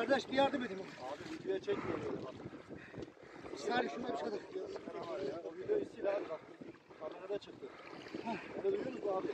Kardeş bir yardım edin. Abi videoya çekmeyin. Salih şuna bir şey. O videoyu sil abi bak. Kamerada çıktı. Ne duyuyor musun abi?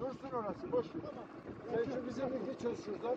Dursun orası boş ver. Sen şu bize bir çöz şuradan.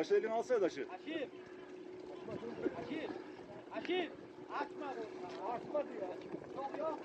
Taşı elini alsana taşı. Akif. Akif. Akif. Açma. Açma diyor. Yok yok.